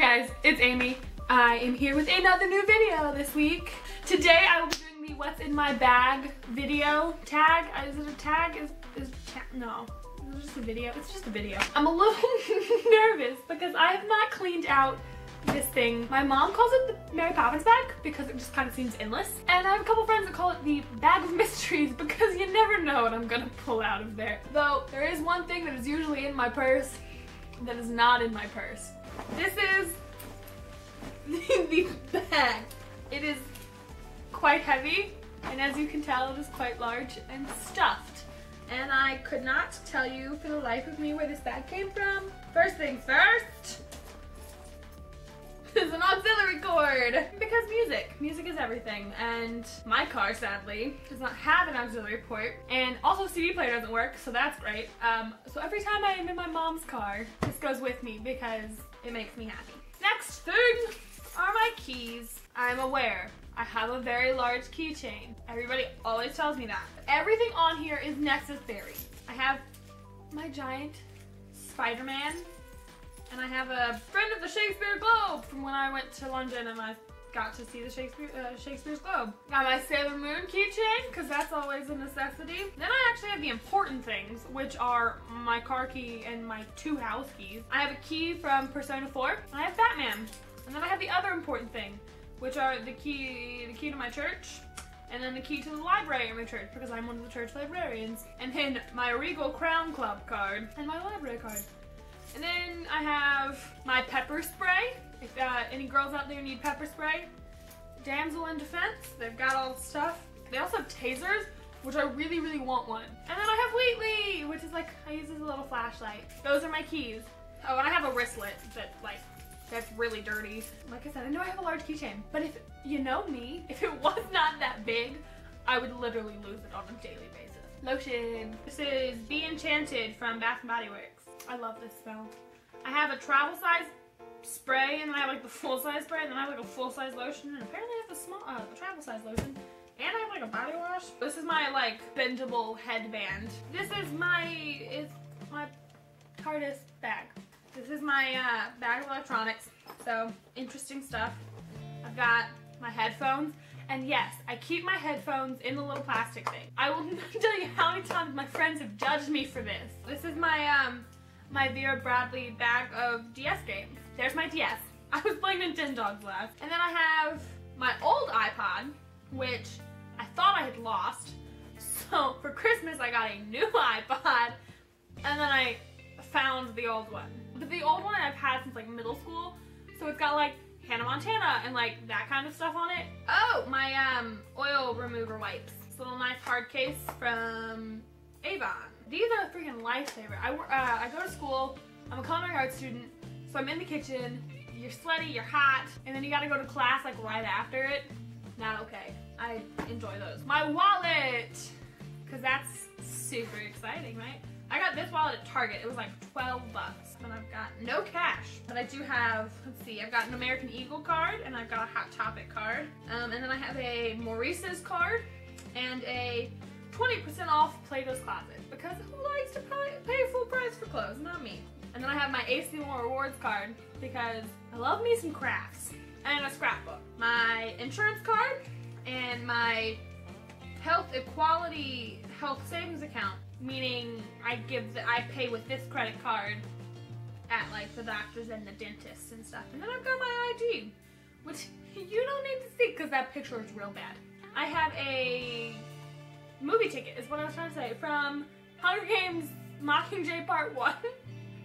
Guys, it's Amy. I am here with another new video this week. Today I will be doing the what's in my bag video tag. Uh, Is it a tag? Is, is ta no. It's just a video. It's just a video. I'm a little nervous because I have not cleaned out this thing. My mom calls it the Mary Poppins bag because it just kind of seems endless. And I have a couple friends that call it the bag of mysteries because you never know what I'm gonna pull out of there. Though there is one thing that is usually in my purse that is not in my purse. This is the, bag. It is quite heavy and as you can tell it is quite large and stuffed. And I could not tell you for the life of me where this bag came from. First things first, This is an auxiliary cord because music music is everything and my car sadly does not have an auxiliary port and also CD player doesn't work so that's great um, so every time I am in my mom's car this goes with me because it makes me happy. Next thing are my keys. I'm aware I have a very large keychain. Everybody always tells me that. Everything on here is necessary. I have my giant Spider-Man and I have a friend of the Shakespeare Globe from when I went to London and I got to see the Shakespeare uh, Shakespeare's Globe. Got my Sailor Moon keychain because that's always a necessity. Then I actually have the important things, which are my car key and my two house keys. I have a key from Persona 4. I have Batman, and then I have the other important thing, which are the key the key to my church. And then the key to the library in my church because I'm one of the church librarians. And then my Regal Crown Club card and my library card. And then I have my pepper spray. If uh, any girls out there need pepper spray. Damsel in Defense. They've got all the stuff. They also have tasers, which I really, really want one. And then I have Wheatley, which is like, I use as a little flashlight. Those are my keys. Oh, and I have a wristlet that like, that's really dirty. Like I said, I know I have a large keychain, but if you know me, if it was not that big, I would literally lose it on a daily basis. Lotion. This is Be Enchanted from Bath & Body Works. I love this smell. I have a travel size spray and then I have like the full size spray and then I have like a full size lotion and apparently I have the small uh, the travel size lotion and I have like a body wash. This is my like bendable headband. This is my it's my TARDIS bag. This is my uh, bag of electronics. So interesting stuff. I've got my headphones. And yes, I keep my headphones in the little plastic thing. I will not tell you how many times my friends have judged me for this. This is my um my Vera Bradley bag of DS games. There's my DS. I was playing Nintendogs last. And then I have my old iPod, which I thought I had lost. So for Christmas I got a new iPod and then I found the old one. But the old one I've had since like middle school. So it's got like Hannah Montana and like that kind of stuff on it. Oh, my um oil remover wipes. This little nice hard case from Avon. These are a freaking lifesaver. I, uh, I go to school, I'm a culinary arts student, so I'm in the kitchen, you're sweaty, you're hot, and then you gotta go to class like right after it. Not okay. I enjoy those. My wallet! Because that's super exciting, right? I got this wallet at Target. It was like 12 bucks. And I've got no cash. But I do have, let's see, I've got an American Eagle card and I've got a Hot Topic card. Um, and then I have a Maurice's card and a 20% off Plato's Closet because who likes to pay, full price for clothes? Not me. And then I have my AC Moore Rewards card because I love me some crafts and a scrapbook. My insurance card and my health equality health savings account, meaning I give the, I pay with this credit card at like the doctors and the dentists and stuff. And then I've got my ID, which you don't need to see because that picture is real bad. I have a movie ticket is what I was trying to say from Hunger Games Mockingjay Part 1.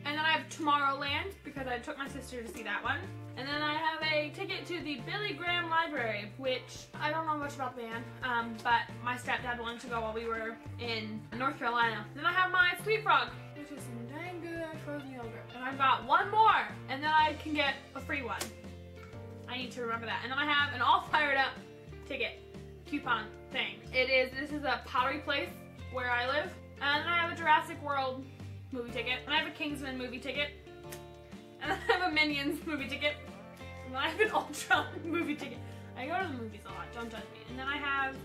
And then I have Tomorrowland because I took my sister to see that one. And then I have a ticket to the Billy Graham Library, which I don't know much about the band, um, but my stepdad wanted to go while we were in North Carolina. Then I have my Sweet Frog, which is some dang good frozen yogurt. And I've got one more, and then I can get a free one. I need to remember that. And then I have an all fired up ticket coupon thing. It is, this is a pottery place where I live. And I have a Jurassic World movie ticket. And I have a Kingsman movie ticket. And I have a Minions movie ticket. And I have an Ultron movie ticket. I go to the movies a lot, don't judge me. And then I have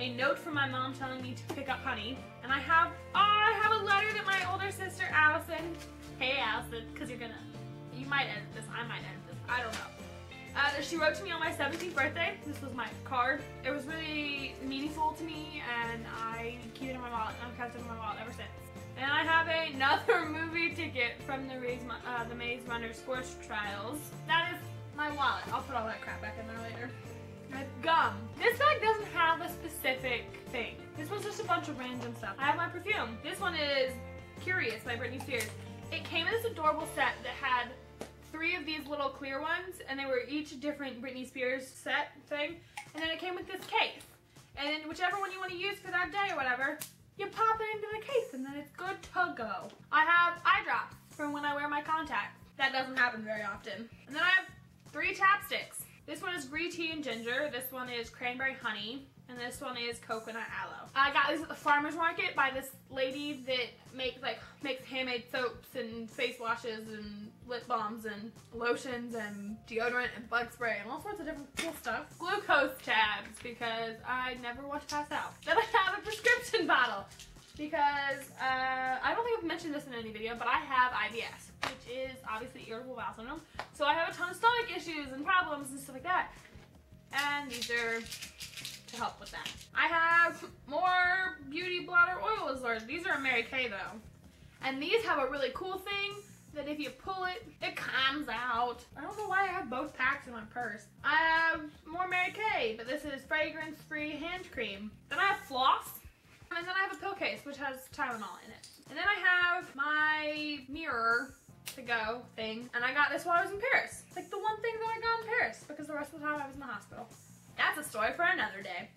a note from my mom telling me to pick up honey. And I have, oh, I have a letter that my older sister, Allison, hey Allison, because you're gonna, you you might edit this. I might edit this. I don't know. Uh, she wrote to me on my 17th birthday. This was my card. It was really meaningful to me, and I keep it in my wallet. I've kept it in my wallet ever since. And I have another movie ticket from the, Maze, uh, the Maze Runner Scorch Trials. That is my wallet. I'll put all that crap back in there later. With gum. This bag doesn't have a specific thing. This was just a bunch of random stuff. I have my perfume. This one is Curious by Britney Spears. It came in this adorable set that had three of these little clear ones, and they were each a different Britney Spears set thing. And then it came with this case. And then whichever one you want to use for that day or whatever, you pop it into the case and then it's good to go. I have eye drops from when I wear my contacts. That doesn't happen very often. And then I have three chapsticks. This one is green tea and ginger. This one is cranberry honey. And this one is coconut aloe. I got these at the farmer's market by this lady that makes like makes handmade soaps and face washes and lip balms and lotions and deodorant and bug spray and all sorts of different cool stuff. Glucose tabs because I never want to pass out. Then I have a prescription bottle because uh, I don't think I've mentioned this in any video, but I have IBS, which is obviously irritable bowel syndrome. So I have a ton of stomach issues and problems and stuff like that. And these are to help with that. I have more Beauty Blotter Oil Absorbers. These are a Mary Kay though. And these have a really cool thing that if you pull it, it comes out. I don't know why I have both packs in my purse. I have more Mary Kay, but this is fragrance-free hand cream. Then I have floss. And then I have a pill case, which has Tylenol in it. And then I have my mirror to go thing. And I got this while I was in Paris. It's like the one thing that I got in Paris because the rest of the time I was in the hospital. That's a story for another day.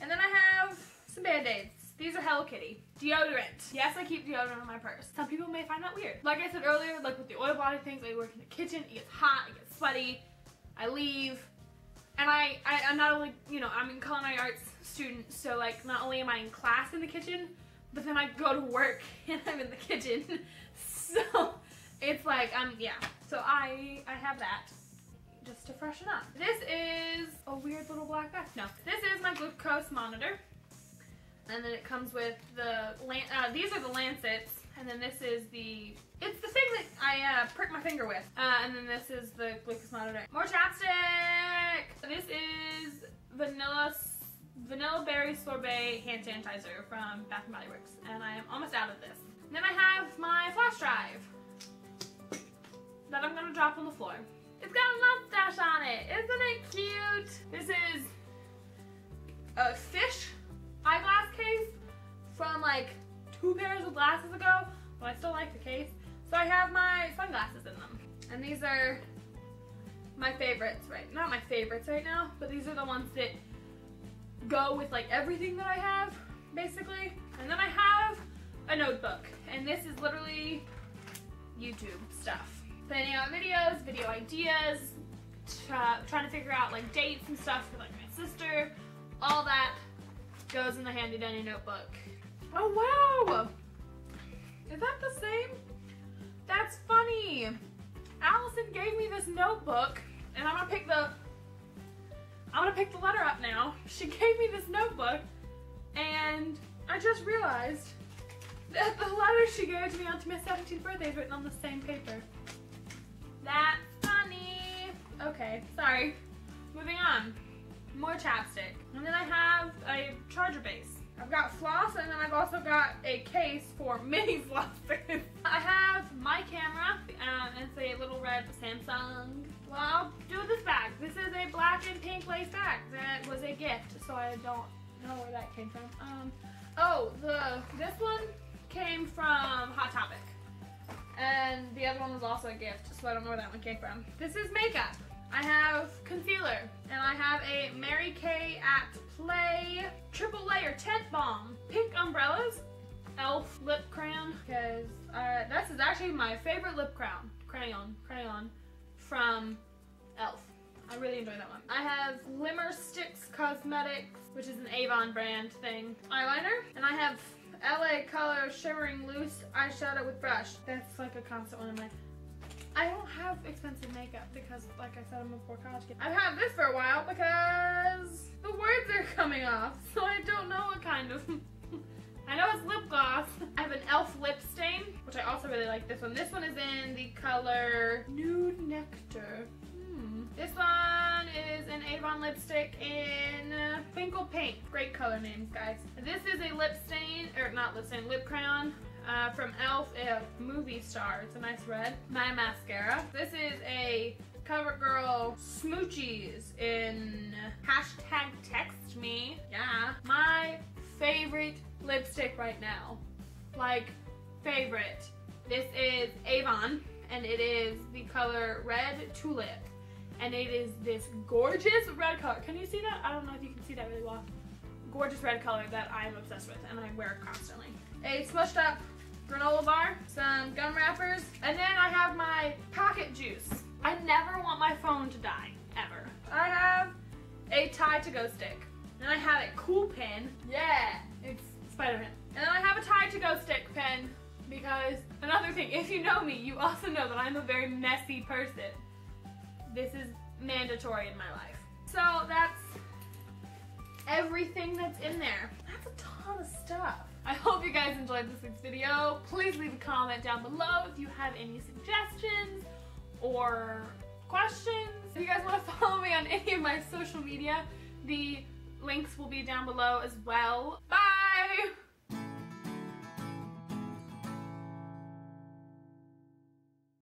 And then I have some band-aids. These are Hello Kitty. Deodorant. Yes, I keep deodorant in my purse. Some people may find that weird. Like I said earlier, like with the oil body things, I work in the kitchen, it gets hot, it gets sweaty, I leave, and I, I, am not only, you know, I'm in culinary arts student, so like not only am I in class in the kitchen, but then I go to work and I'm in the kitchen. so it's like, um, yeah. So I, I have that just to freshen up. This is a weird little black bag. No, this is my glucose monitor. And then it comes with the, uh, these are the lancets. And then this is the, it's the thing that I uh, prick my finger with. Uh, and then this is the glucose monitor. More chapstick! This is vanilla, vanilla berry sorbet hand sanitizer from Bath & Body Works. And I am almost out of this. And then I have my flash drive that I'm gonna drop on the floor. It's got a mustache on it. Isn't it cute? This is a fish eyeglass two pairs of glasses ago, but I still like the case. So I have my sunglasses in them. And these are my favorites, right? Not my favorites right now, but these are the ones that go with like everything that I have, basically. And then I have a notebook, and this is literally YouTube stuff planning out videos, video ideas, trying to figure out like dates and stuff for like my sister. All that goes in the handy dandy notebook. Oh wow! Is that the same? That's funny. Allison gave me this notebook and I'm gonna pick the I'm gonna pick the letter up now. She gave me this notebook and I just realized that the letter she gave to me on my 17th birthday is written on the same paper. That's funny. Okay, sorry. Moving on. More chapstick. And then I have a charger base. I've got floss and then I've also got a case for mini flossers. I have my camera um, and it's a little red Samsung. Well, I'll do this bag. This is a black and pink lace bag that was a gift, so I don't know where that came from. Um, oh, the this one came from Hot Topic. And the other one was also a gift, so I don't know where that one came from. This is makeup. I have concealer, and I have a Mary Kay at Play triple layer tint balm. Pink umbrellas, e.l.f. lip crayon, because uh, this is actually my favorite lip crown, crayon, crayon from e.l.f. I really enjoy that one. I have Glimmer Sticks Cosmetics, which is an Avon brand thing, eyeliner, and I have LA Color Shimmering Loose Eyeshadow with Brush. That's like a constant one of my... I don't have expensive makeup because, like I said, I'm a poor college kid. I've had this for a while because the words are coming off, so I don't know what kind of I know it's lip gloss. I have an e.l.f. lip stain, which I also really like this one. This one is in the color Nude Nectar. Hmm. This one is an Avon lipstick in Twinkle Pink. Great color names, guys. This is a lip stain, or not lip stain, lip crayon uh, from e.l.f. Movie star. It's a nice red. My mascara. This is a CoverGirl Smoochies in hashtag text me. Yeah. My favorite lipstick right now. Like, favorite. This is Avon, and it is the color Red Tulip. And it is this gorgeous red color. Can you see that? I don't know if you can see that really well. Gorgeous red color that I'm obsessed with, and I wear constantly. A smushed up granola bar, some gum wrappers, and then I have my pocket juice. I never want my phone to die, ever. I have a Tide to Go stick. And I have a cool pen. Yeah, it's Spider-Man. And then I have a Tide to Go stick pen because another thing, if you know me, you also know that I'm a very messy person. This is mandatory in my life. So that's everything that's in there. That's a ton of stuff. I hope you guys enjoyed this week's video. Please leave a comment down below if you have any suggestions or questions. If you guys want to follow me on any of my social media, the links will be down below as well. Bye!